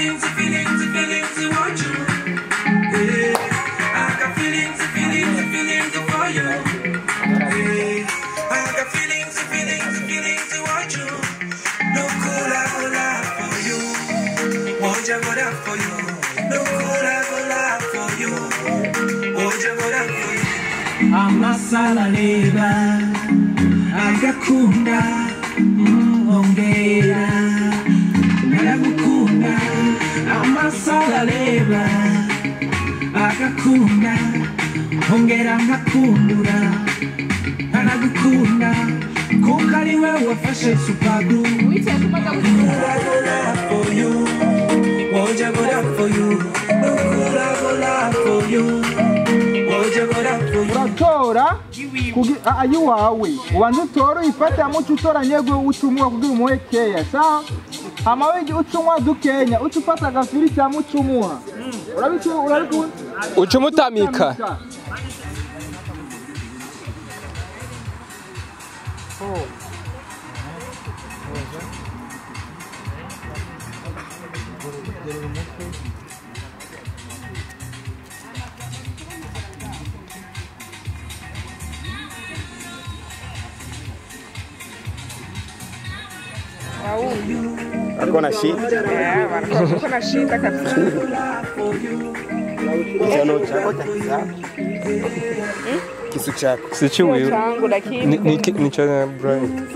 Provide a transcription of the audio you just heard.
feelings, feelings, feelings want you. Yeah. I got feelings, feelings, feelings for you. Yeah. I got feelings, feelings, feelings want you. No cola, cola for you. Won't you go down for you? No cola, cola for you. Won't you go down for you? Amasala leba, agakunda, amasalareba agakunda ongera nkakundura ntanagukunda kuko ari we wafashe supadu kuragura for you woja gura for you. Kuragura for you woja gura for you. Uratora ayi wawe ubanza utore uyifate amuca utoranye rwe utumwa kugira umuhe keya sawa? Hama wigi ucumwa dukenya uca ufata agafiriti hamwe ucumura urabicu urabikunda uca umutamika Walikuwa na shida. Yeah, na shida kabisa. Hmm? Kisu chako. Kisu changu lakini. Ni cha Brian.